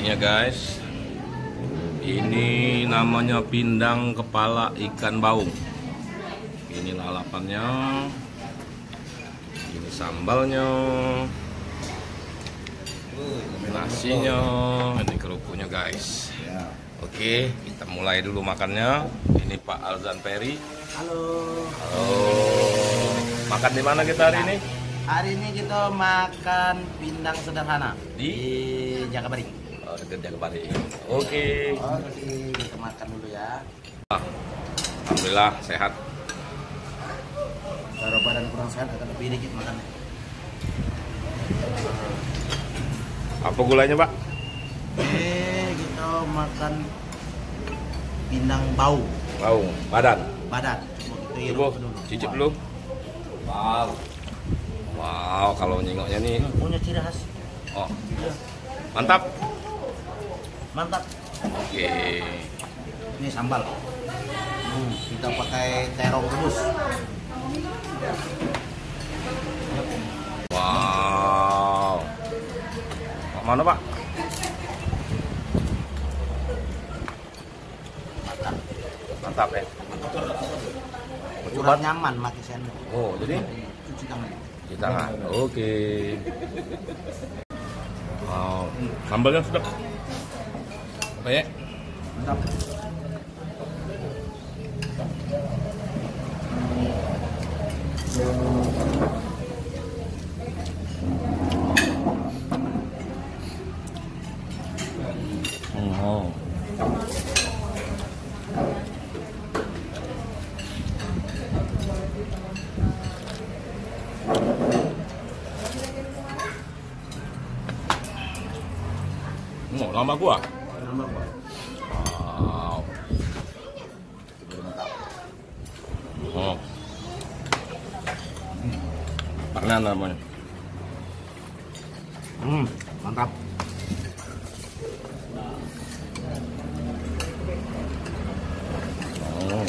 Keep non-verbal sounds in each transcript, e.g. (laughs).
nasinya guys. Ini namanya pindang kepala ikan baung. Ini lalapannya. Ini sambalnya. Nasinya, ini kerupuknya guys. Oke, kita mulai dulu makannya. Ini Pak Alzan Peri. Halo. Halo. Makan di mana kita hari ini? Hari ini kita makan pindang sederhana Di di Jakabaring. Oh, dekat Jakabari. Oke. Oke, kita makan dulu ya. Alhamdulillah sehat. Kalau badan kurang sehat agak lebih dikit makannya. Apa gulanya, Pak? Oke, kita makan pindang bau Baung, badan. badan. Coba cicip dulu. Wow. Wow, kalau nyingoknya nih. Punya ciri khas. Oh. Mantap. Mantap. Oke. Ini sambal. Hmm, kita pakai terong rebus. Wow. Pak mana, Pak? Mantap. Mantap ya. Kurang nyaman pakai sendok. Oh, jadi Cuci tangan. di tangan. Oke. Wow. Sambalnya sedap. Apa ya? Mantap. Oh. Oh, lama gua. Nambah, Pak. Wow. Oh. Pernah namanya. Hmm, mantap. Oh.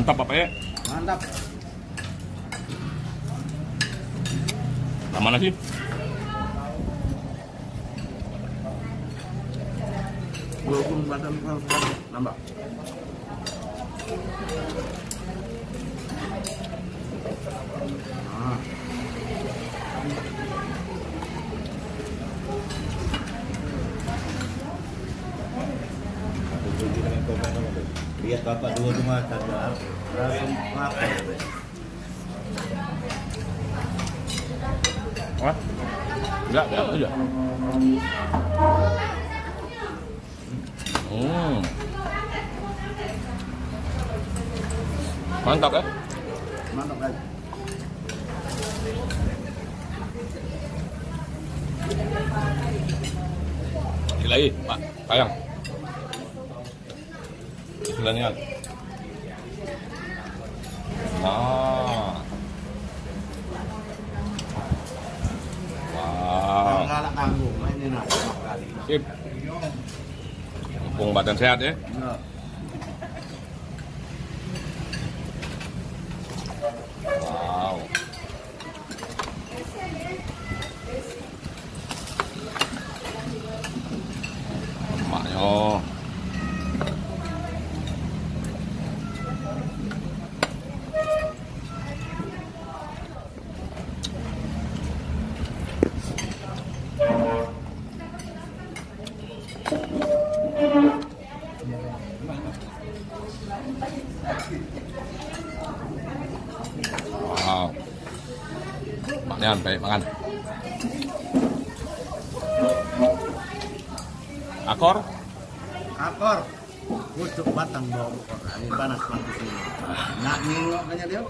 Mantap apa ya? Mantap. Lama nasi? Walaupun badan nambah. Ah. Lihat bapak dua rumah tangga langsung apa? Wah? Enggak, enggak aja. Hmm. Mantap ya? Mantap. Sekali lagi, Pak. Sayang. Istilahnya. Ah. Wow. Galak kanggung, ini nak kali. Sip. Mumpung badan sehat ya. Nah, Wow. Lemaknya. Wow. Maknya baik makan. Akor? akor. Pucuk batang bawang pokok. Ini panas panas ini. Nak nengok kayaknya (laughs) dia.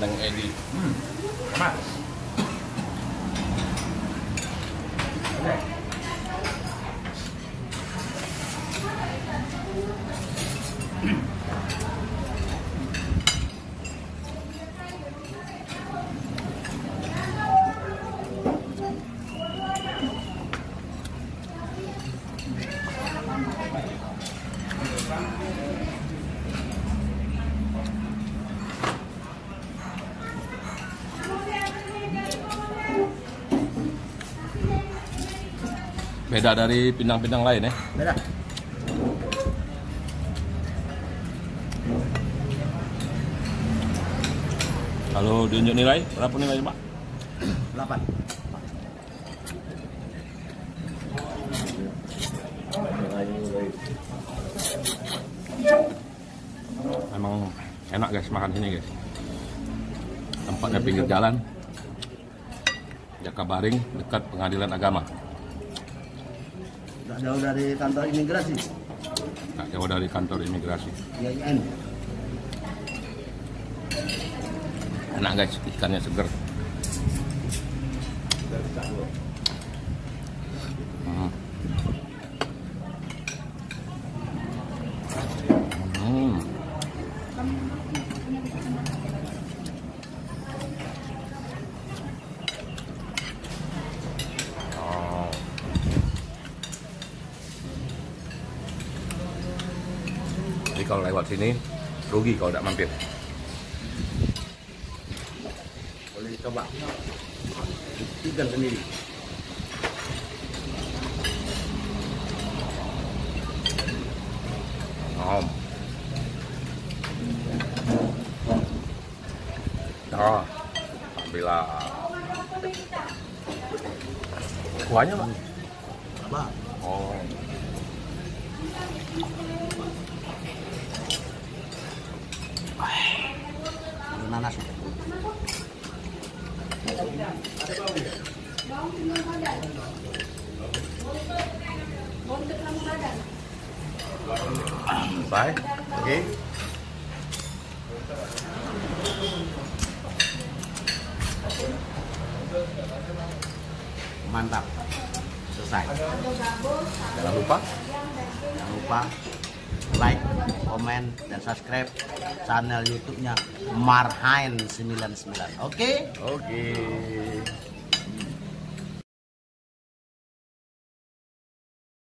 ng egg. Mm. Tama. Beda dari pindang-pindang lain ya. Beda. Kalau diunjuk nilai, berapa nilai Pak? 8. Emang enak guys makan sini guys. Tempatnya pinggir jalan. Jakabaring dekat pengadilan agama. Tidak jauh dari kantor imigrasi. Tak jauh dari kantor imigrasi. IAIN. Enak guys, ikannya seger. Hmm. Hmm. Oh. Jadi kalau lewat sini rugi kalau tidak mampir. Boleh coba. Buktikan sendiri. Ngon. Đó. Alhamdulillah. Kuahnya, Pak? Bah, Oh. Bye. Okay. Mantap. Selesai. Jangan lupa lupa like, komen, dan subscribe channel YouTube-nya Marhain 99. Oke? Oke.